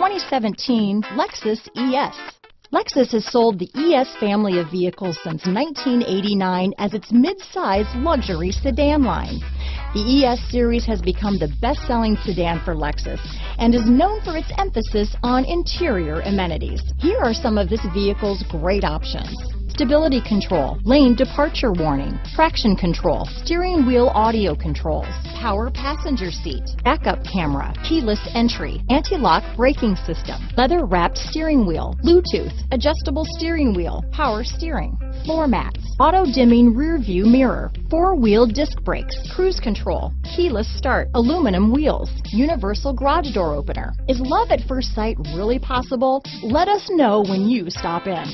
2017 Lexus ES. Lexus has sold the ES family of vehicles since 1989 as its mid-size luxury sedan line. The ES series has become the best-selling sedan for Lexus and is known for its emphasis on interior amenities. Here are some of this vehicle's great options stability control, lane departure warning, traction control, steering wheel audio controls, power passenger seat, backup camera, keyless entry, anti-lock braking system, leather wrapped steering wheel, Bluetooth, adjustable steering wheel, power steering, floor mats, auto dimming rear view mirror, four wheel disc brakes, cruise control, keyless start, aluminum wheels, universal garage door opener. Is love at first sight really possible? Let us know when you stop in.